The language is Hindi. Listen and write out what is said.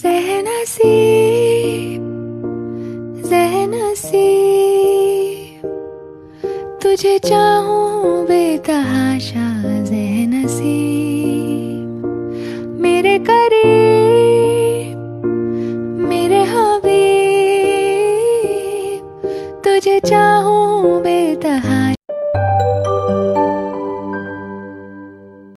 जहनसीब जहनसीब तुझे चाहूँ बेतहाशा जहनसीब मेरे करीब मेरे हबीब तुझे चाहूँ बेतहाशा